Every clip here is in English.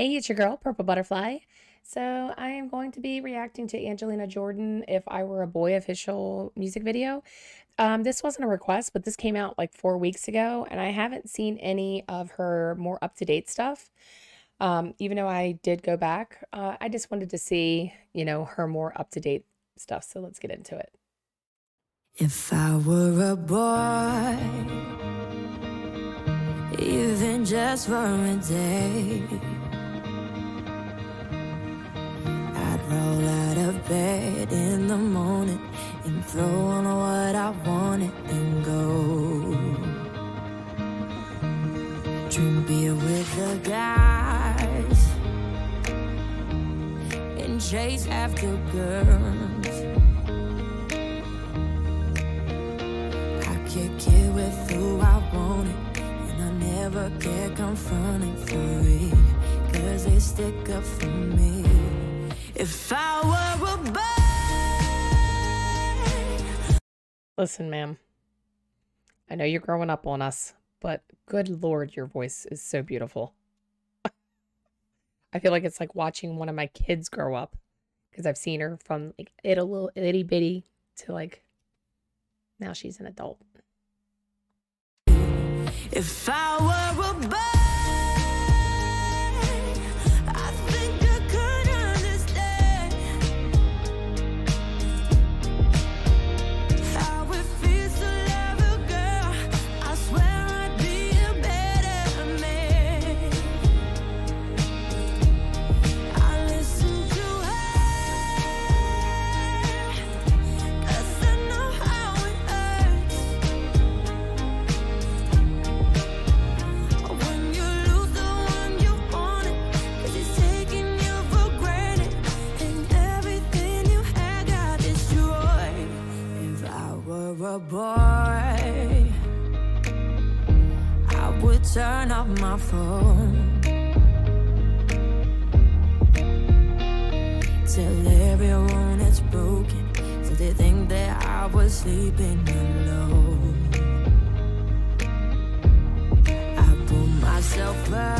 Hey, it's your girl, Purple Butterfly. So, I am going to be reacting to Angelina Jordan If I Were a Boy official music video. Um, this wasn't a request, but this came out like four weeks ago, and I haven't seen any of her more up to date stuff. Um, even though I did go back, uh, I just wanted to see, you know, her more up to date stuff. So, let's get into it. If I were a boy, even just for a day. Roll out of bed in the morning and throw on what I wanted and go. Drink beer with the guys and chase after girls. I kick it with who I wanted, and I never get confronted for it, cause they stick up for me. If I were a boy. Listen, ma'am. I know you're growing up on us, but good lord, your voice is so beautiful. I feel like it's like watching one of my kids grow up because I've seen her from like it a little itty bitty to like now she's an adult. If I were a boy. A boy, I would turn off my phone. Tell everyone it's broken, so they think that I was sleeping alone. I put myself first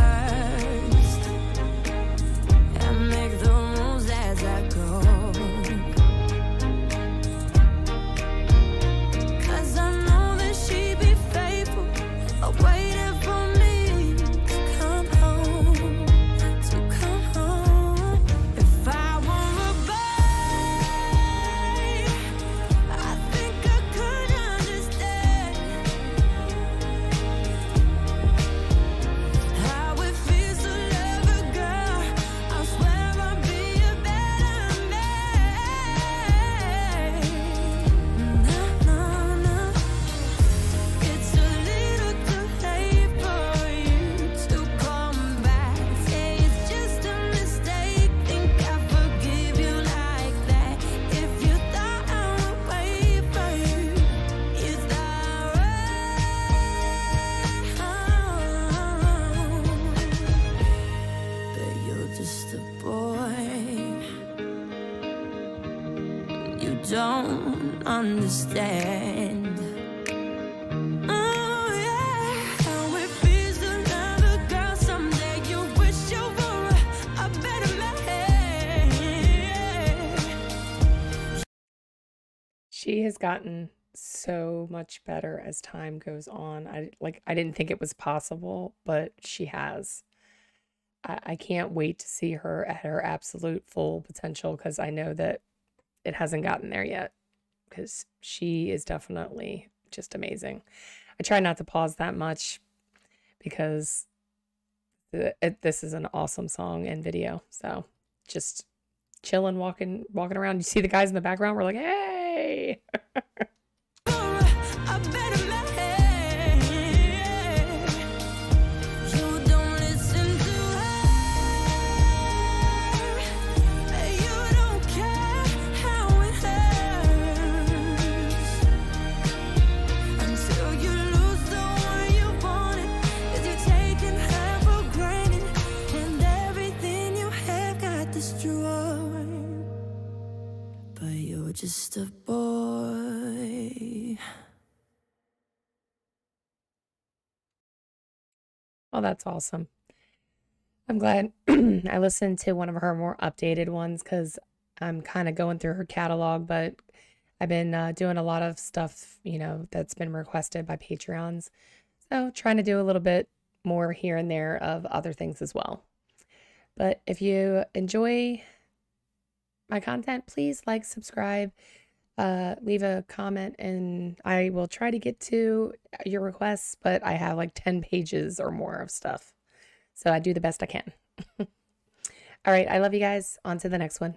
don't understand. Oh, she has gotten so much better as time goes on. I like I didn't think it was possible, but she has. I, I can't wait to see her at her absolute full potential because I know that it hasn't gotten there yet because she is definitely just amazing. I try not to pause that much because it, this is an awesome song and video. So just chilling, walking, walking around. You see the guys in the background. We're like, hey. just a boy. Oh, that's awesome. I'm glad I listened to one of her more updated ones because I'm kind of going through her catalog, but I've been uh, doing a lot of stuff, you know, that's been requested by Patreons. So trying to do a little bit more here and there of other things as well. But if you enjoy my content, please like, subscribe, uh, leave a comment, and I will try to get to your requests. But I have like 10 pages or more of stuff. So I do the best I can. All right. I love you guys. On to the next one.